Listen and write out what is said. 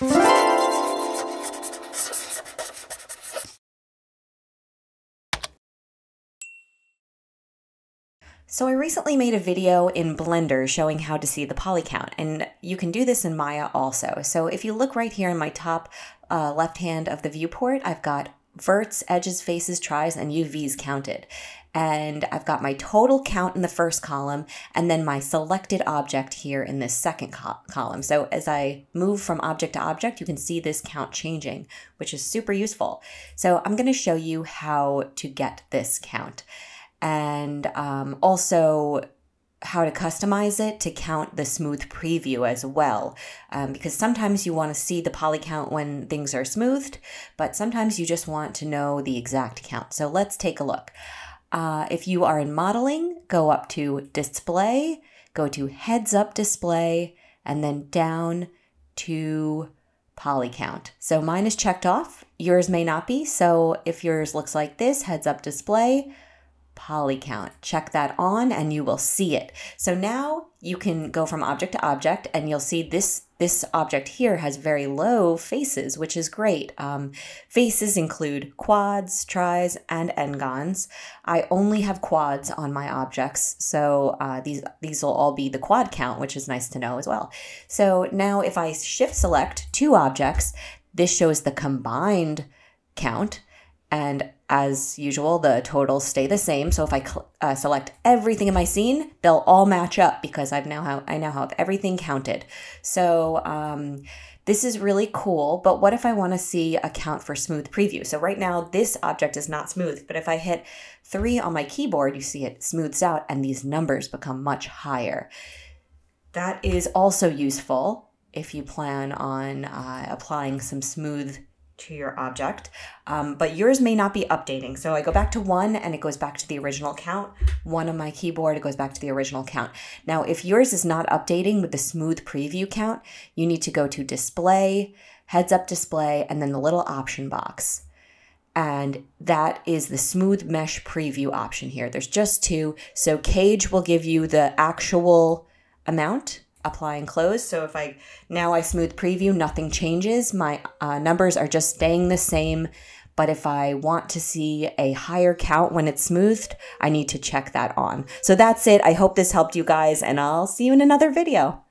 So I recently made a video in Blender showing how to see the poly count, and you can do this in Maya also. So if you look right here in my top uh, left hand of the viewport, I've got verts, edges, faces, tris, and UVs counted. And I've got my total count in the first column and then my selected object here in this second co column. So as I move from object to object, you can see this count changing, which is super useful. So I'm going to show you how to get this count and um, also how to customize it to count the smooth preview as well. Um, because sometimes you want to see the poly count when things are smoothed, but sometimes you just want to know the exact count. So let's take a look. Uh, if you are in modeling, go up to display, go to heads up display, and then down to poly count. So mine is checked off, yours may not be. So if yours looks like this, heads up display, poly count. Check that on and you will see it. So now you can go from object to object and you'll see this this object here has very low faces, which is great. Um, faces include quads, tris, and n-gons. I only have quads on my objects, so uh, these these will all be the quad count, which is nice to know as well. So now if I shift select two objects, this shows the combined count. And as usual, the totals stay the same. So if I uh, select everything in my scene, they'll all match up because I've now I now have everything counted. So um, this is really cool. But what if I want to see a count for smooth preview? So right now this object is not smooth, but if I hit three on my keyboard, you see it smooths out and these numbers become much higher. That is also useful if you plan on uh, applying some smooth to your object, um, but yours may not be updating. So I go back to one and it goes back to the original count. One on my keyboard, it goes back to the original count. Now, if yours is not updating with the smooth preview count, you need to go to display, heads up display, and then the little option box. And that is the smooth mesh preview option here. There's just two. So Cage will give you the actual amount apply and close. So if I now I smooth preview, nothing changes. My uh, numbers are just staying the same. But if I want to see a higher count when it's smoothed, I need to check that on. So that's it. I hope this helped you guys and I'll see you in another video.